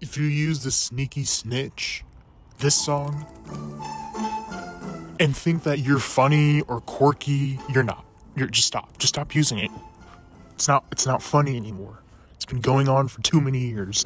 if you use the sneaky snitch, this song, and think that you're funny or quirky, you're not. You're just stop. Just stop using it. It's not it's not funny anymore. It's been going on for too many years.